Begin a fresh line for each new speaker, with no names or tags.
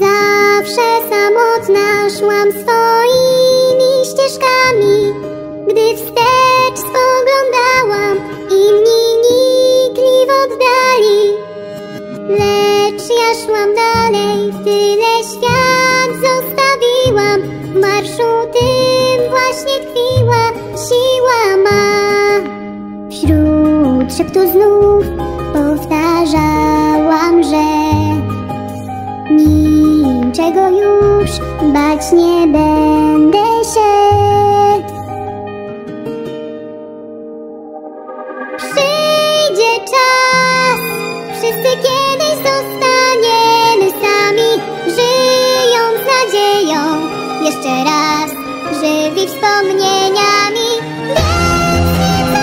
Zawsze samotna szłam swoimi ścieżkami, gdy wstecz spoglądałam, inni nikli w oddali. Lecz ja szłam dalej, tyle świat zostawiłam, w marszu tym właśnie tkwiła siła ma. Wśród szeptu znów powtarzałam, niczego już bać nie będę się. Przyjdzie czas, wszyscy kiedyś zostaniemy sami, żyjąc nadzieją. Jeszcze raz, żywi wspomnieniami. Więc nie